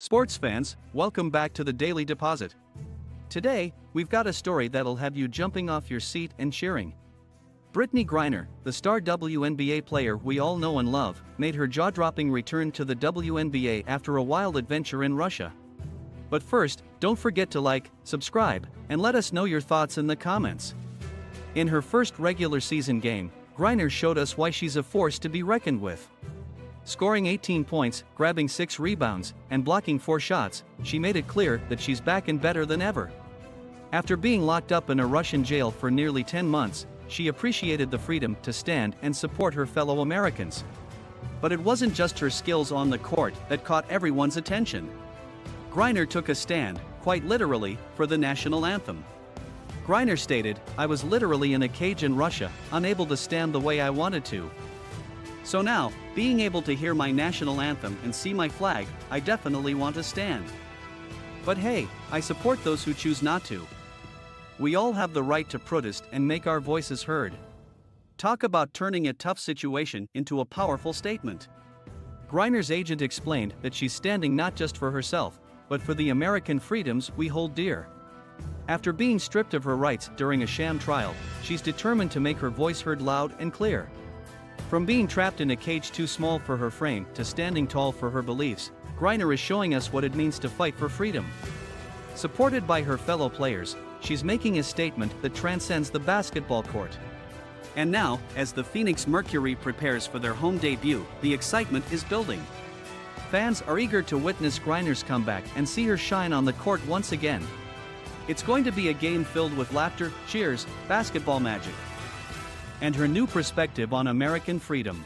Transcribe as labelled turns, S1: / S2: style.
S1: Sports fans, welcome back to the Daily Deposit. Today, we've got a story that'll have you jumping off your seat and cheering. Brittney Griner, the star WNBA player we all know and love, made her jaw dropping return to the WNBA after a wild adventure in Russia. But first, don't forget to like, subscribe, and let us know your thoughts in the comments. In her first regular season game, Griner showed us why she's a force to be reckoned with. Scoring 18 points, grabbing 6 rebounds, and blocking 4 shots, she made it clear that she's back and better than ever. After being locked up in a Russian jail for nearly 10 months, she appreciated the freedom to stand and support her fellow Americans. But it wasn't just her skills on the court that caught everyone's attention. Griner took a stand, quite literally, for the national anthem. Griner stated, I was literally in a cage in Russia, unable to stand the way I wanted to. So now, being able to hear my national anthem and see my flag, I definitely want to stand. But hey, I support those who choose not to. We all have the right to protest and make our voices heard. Talk about turning a tough situation into a powerful statement. Griner's agent explained that she's standing not just for herself, but for the American freedoms we hold dear. After being stripped of her rights during a sham trial, she's determined to make her voice heard loud and clear. From being trapped in a cage too small for her frame to standing tall for her beliefs, Griner is showing us what it means to fight for freedom. Supported by her fellow players, she's making a statement that transcends the basketball court. And now, as the Phoenix Mercury prepares for their home debut, the excitement is building. Fans are eager to witness Griner's comeback and see her shine on the court once again. It's going to be a game filled with laughter, cheers, basketball magic, and her new perspective on American freedom.